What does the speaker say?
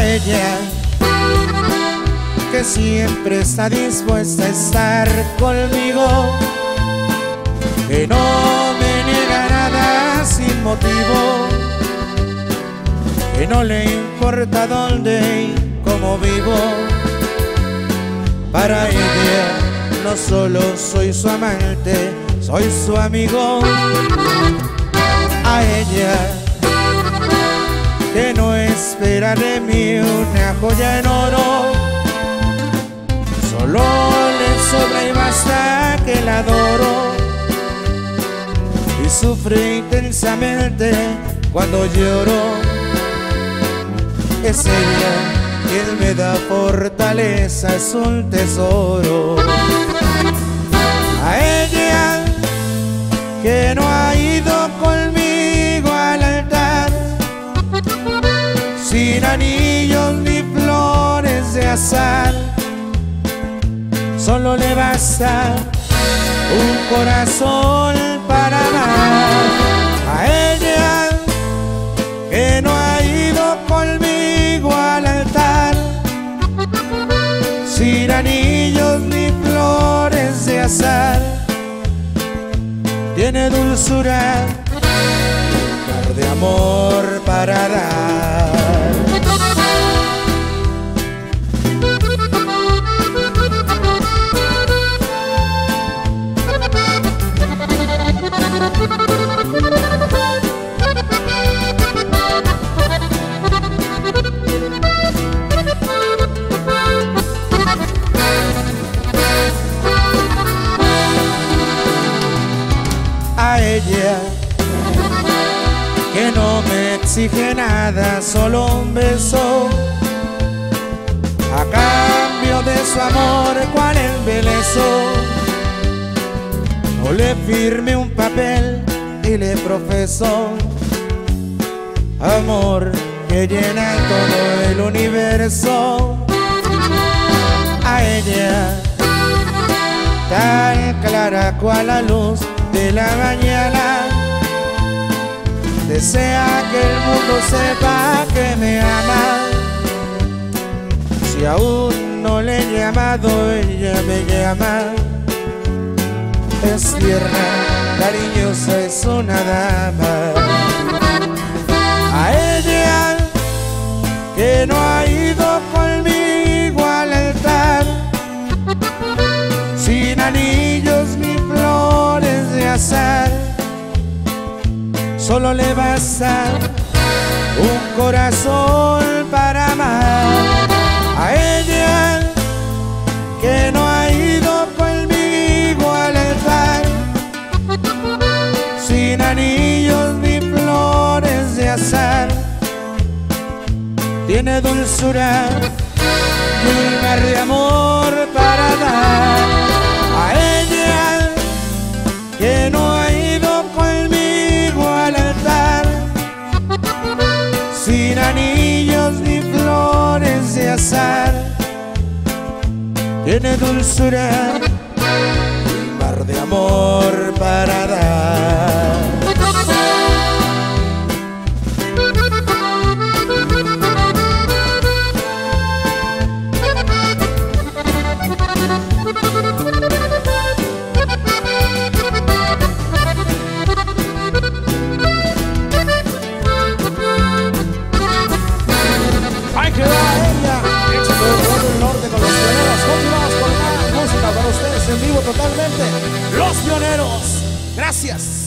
ella que siempre está dispuesta a estar conmigo que no me niega nada sin motivo que no le importa dónde y cómo vivo. Para ella no solo soy su amante soy su amigo espera de mí una joya en oro Solo le sobra y basta que la adoro y sufre intensamente cuando lloro. Es ella quien me da fortaleza, es un tesoro. A ella que no anillos ni flores de azar. Solo le basta un corazón para amar a ella que no ha ido conmigo al altar. Sin anillos ni flores de azar. Tiene dulzura de amor para dar ella que no me exige nada, solo un beso a cambio de su amor, cual embelezo. No le firme un papel y le profeso amor que llena todo el universo. A ella, tan clara cual la luz de la mañana, desea que el mundo sepa que me ama. Si aún no le he llamado, ella me llama es tierna, cariñosa, es una dama. A ella que no ha solo le basta un corazón para amar. A ella que no ha ido conmigo al altar sin anillos ni flores de azar tiene dulzura y un mar de amor para dar tiene dulzura totalmente. Los pioneros. Gracias.